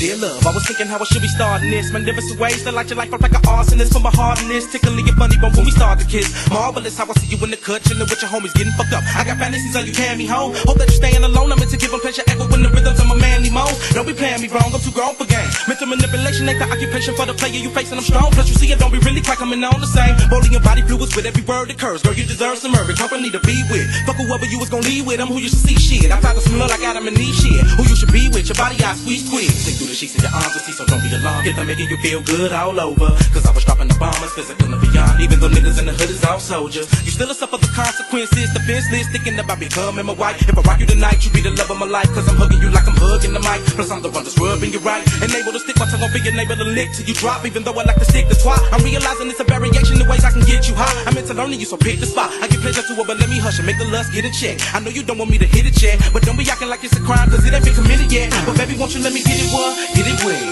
Dear love, I was thinking how I should be starting this. Magnificent ways to light your life up like an arsonist. Put my heart in this, tickling your funny bone when we start to kiss. Marvelous how I see you in the cut, chilling with your homies, getting fucked up. I got fantasies of you carry me home. Hope that you're staying alone. I'm into giving pleasure, echo in the rhythms of my manly moans. Don't be playing me wrong, I'm too grown for games. Mental manipulation ain't the occupation for the player you facing. I'm strong, plus you see it don't be really quite coming on the same. Bowling your body fluids with every word that curves. Girl, you deserve some urban company to be with. Fuck whoever you was gonna leave with, I'm who you should see shit. I tried to smell like Adam and Eve shit. Who you should be with, your body I squeeze quick. Sheets in your arms and see, so don't be alarmed. If I'm making you feel good all over. Cause I was dropping the bombers, physical and beyond. Even though niggas in the hood is all soldiers. You still suffer the consequences, defenseless, thinking about becoming my wife. If I rock you tonight, you be the love of my life. Cause I'm hugging you like I'm hugging the mic. Plus I'm the one that's rubbing you right. And able to stick my tongue on your neighbor to lick till you drop. Even though I like to stick the twat. I'm realizing it's a variation of ways I can get you high. I'm into learning you, so pick the spot. I give pleasure to it, but let me hush and make the lust get a check. I know you don't want me to hit it yet, but don't be acting like it's a crime, cause it ain't been committed yet. But baby, won't you let me get it what? Get it wet.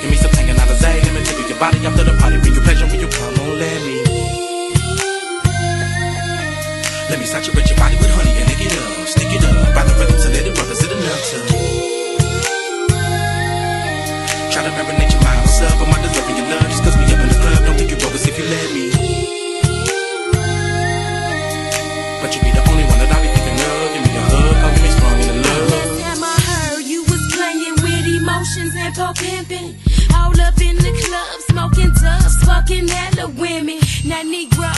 Give me some hanging out of Zay, let me tickle your body after the party. Bring you pleasure when you come on, let me. Let me saturate your body with honey and lick it up, stick it up, by the rhythm to let it rub, is it enough to? Try to marinate your mind, what's up? I'm not deserving your love, just cause and po pimping. All up in the club, smoking dubs, fucking hella women. Now, Negro,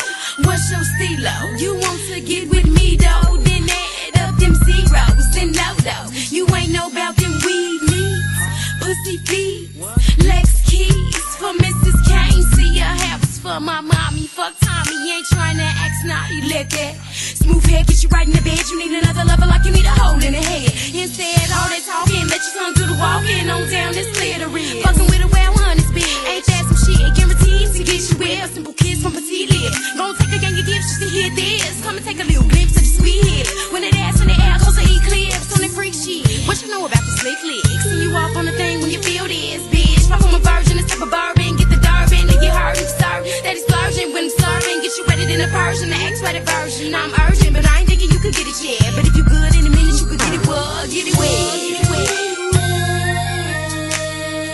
what's your stilo? You want to get with me, though? Then add up them zeros and no, though. You ain't know about them weed needs, pussy feet, Lex keys for Mrs. Kane. See a house for my mommy. Fuck Tommy, ain't trying to act snotty. Let that smooth head get you right in the bed. You need another to this. Come and take a little glimpse of the sweet. When it ass in the air, close to eclipse on that freak shit. What you know about the slick licks? See you off on the thing when you feel this, bitch. Pop on my virgin, this type of bourbon. Get the durbin and you heard him start. That he's splurging when I'm serving. Get you ready in a Persian, the X-rated version. I'm urgent, but I ain't thinking you could get it yet. But if you good in a minute, you could get it well, get it wet, get it wet.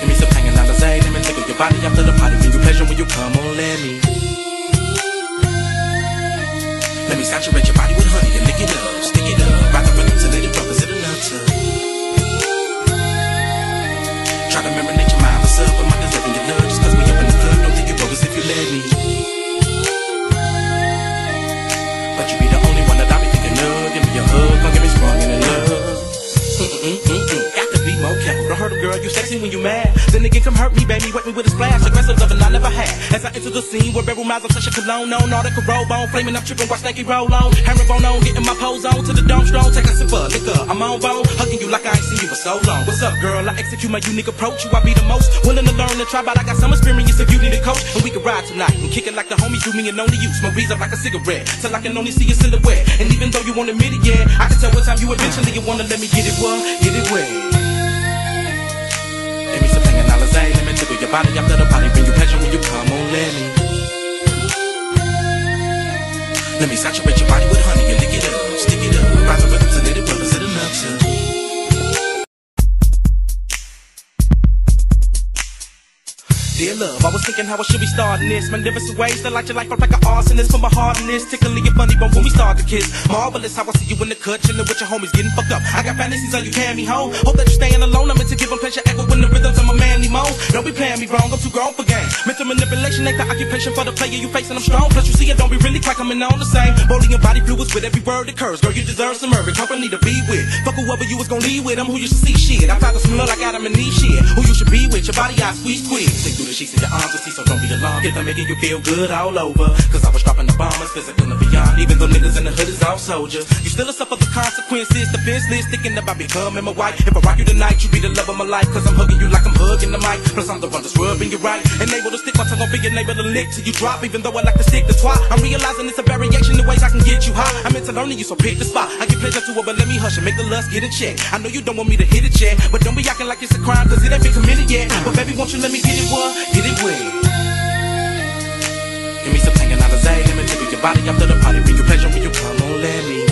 Give me some hanging out of Zay, let me tickle your body after the party. Bring you pleasure when you come on, let me. Let me saturate your body with honey and lick it up, stick it up, girl, you sexy when you mad. Then again, come hurt me, baby. Wet me with a splash. Aggressive loving I never had. As I enter the scene where barrel miles of such a cologne on, all that could roll on. Flaming up, tripping, watch Nike roll on. Herringbone on, getting my pose on to the dome strong. Take a sip of liquor. I'm on bone, hugging you like I ain't seen you for so long. What's up, girl? I execute my unique approach. You, I be the most willing to learn and try, but I got some experience if you need a coach. And we can ride tonight and kick it like the homies do me and only you. Smoke breeze up like a cigarette till I can only see your silhouette. And even though you won't admit it yet, I can tell what time you eventually you wanna let me get it what, get it wet. Zay, let me tickle your body after the party. Bring you pleasure when you come on, let me. Let me saturate your body with honey and lick it up, stick it up, ride the rhythm to let it it enough to? Dear love, I was thinking how I should be starting this. My Magnificent ways to light your life up like an arsonist. Put my this, tickling your funny bone when we start to kiss. Marvelous how I see you in the cut, chilling with your homies, getting fucked up. I got fantasies of you carrying me home. Hope that you're staying alone. I'm into giving pleasure, echo in the rhythms of my manly moan. Don't be playing me wrong, I'm too grown for games. Mental manipulation ain't the occupation for the player you facing. I'm strong, plus you see it don't be really quite coming on the same. Bowling your body fluids with every word that curves. Girl, you deserve some urban company to be with. Fuck whoever you was gonna leave with. I'm who you should see shit. I'm tried to smell like Adam and Eve shit. Who you should be with, your body I squeeze quick. The sheets in your arms and see, so don't be alarmed. If I'm making you feel good all over. Cause I was dropping the bombers, physical and beyond. Even though niggas in the hood is all soldiers. You still suffer the consequences, defenseless, thinking about becoming my wife. If I rock you tonight, you be the love of my life. Cause I'm hugging you like I'm hugging the mic. Plus I'm the one that's rubbing you right. And able to stick my tongue on your neighbor to lick till you drop. Even though I like to stick the twat. I'm realizing it's a variation of ways I can get you high. I'm into learning you, so pick the spot. I give pleasure to it, but let me hush and make the lust get a check. I know you don't want me to hit it yet, but don't be acting like it's a crime, cause it ain't been committed yet. But baby, won't you let me get it what? get it wet. Give me some tango, out of zag, let me tickle your body after the party. Bring your pleasure, when you come on, let me.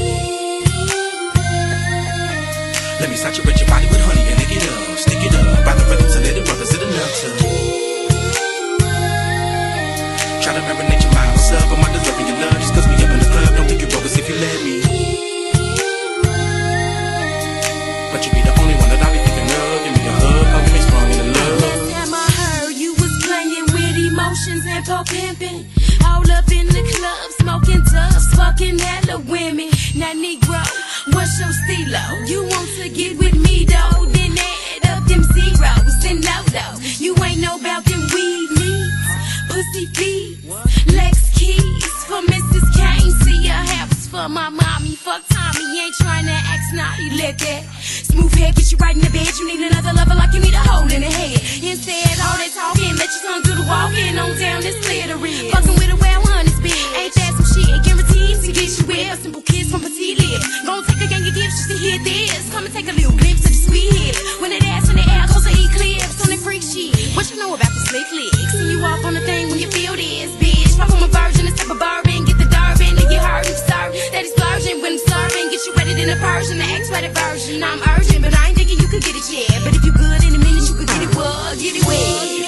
Let me saturate your body with honey and lick it up, stick it up. By the rhythm to let it rough, is it enough to? Try to marinate your mind, sub, am I deserving your love? Just cause we up in the club, don't think you're bogus if you let me. But you be the only emotions and pimping. All up in the club, smoking dubs, fucking hella women. Now, Negro, what's your stilo? You want to get with me, though? Then add up them zeros and low You ain't know about them weed needs, pussy feet, Lex keys for Mrs. Kane. See a house for my mommy. Fuck Tommy, ain't trying to act snotty. Let that smooth head get you right in the bed. You need another lover like you need a hole in the head. live to just be. When it ass in the air, close to eclipse on the freak sheet, What you know about the slick licks? And you off on the thing when you feel this, bitch. Pop on a virgin instead of bourbon. Get the darbin and get hurt and serve. That is blurging when I'm starving, Get you wetter than a Persian, the X-rated version. I'm urgent, but I ain't thinking you could get it yet. But if you good in a minute, you could get it well, get it well.